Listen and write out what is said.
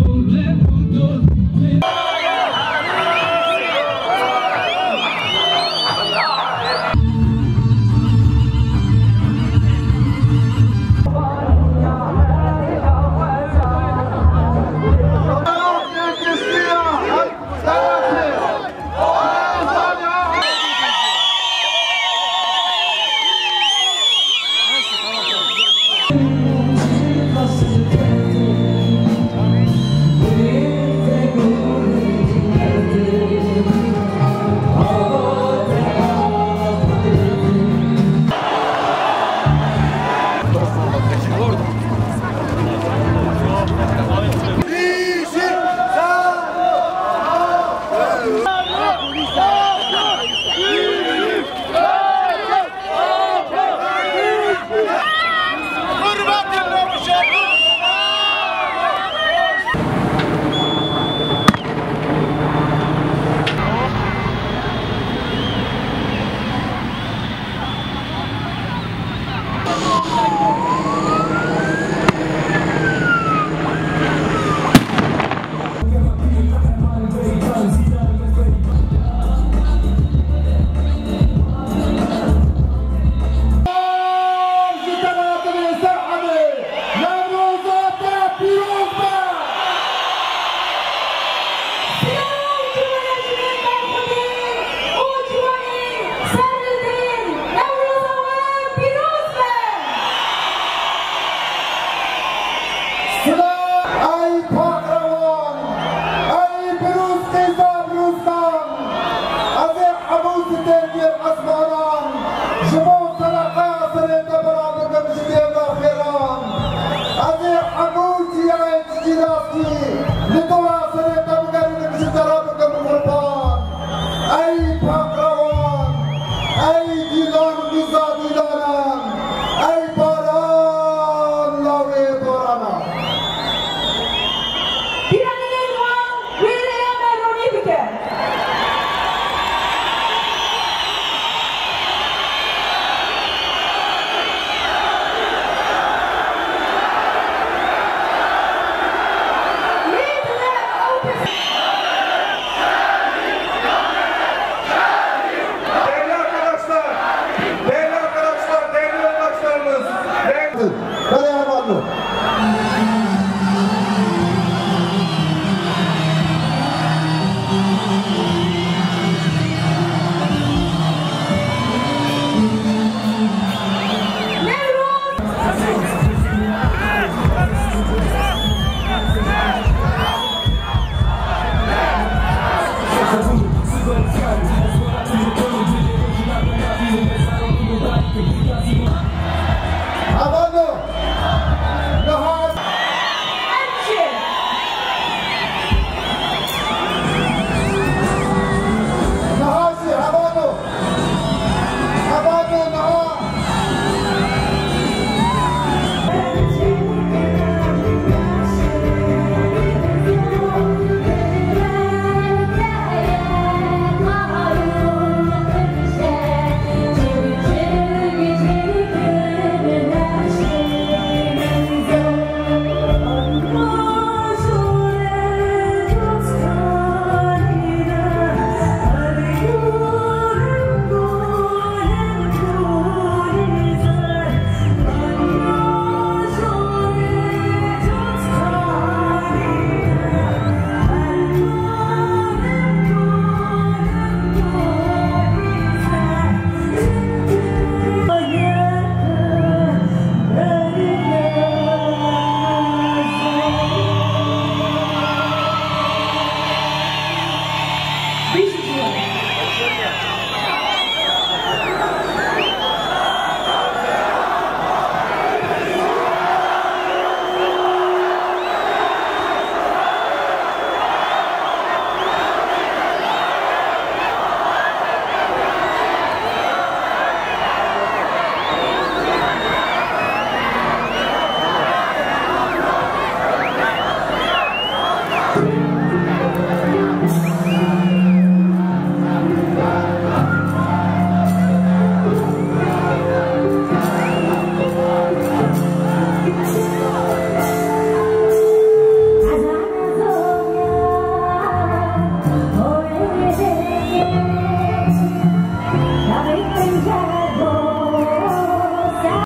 vou levar. Bitte, wir Asmara!